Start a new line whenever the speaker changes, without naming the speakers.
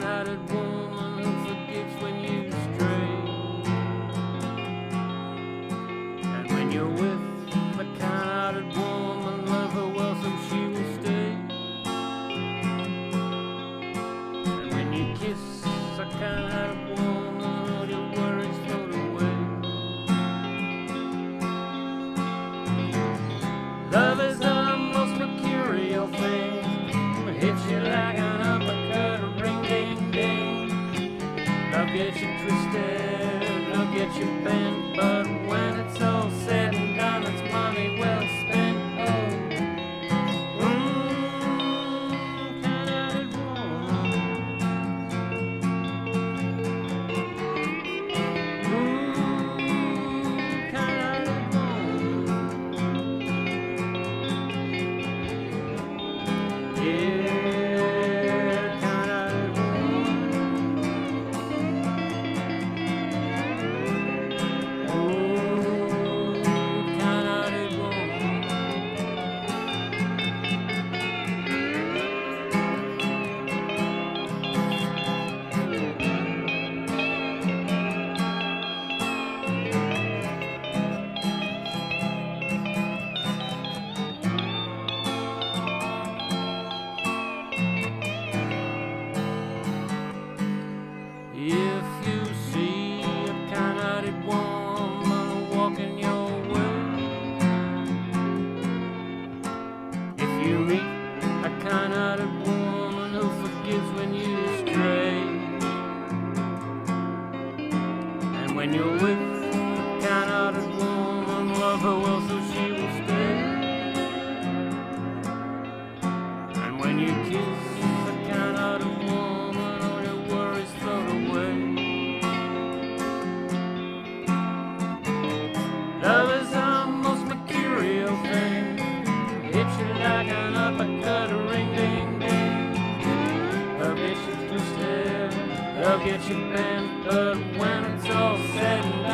learn how to get you twisted, I'll get you bent, but you. I'll get you, man, but when it's all said and done.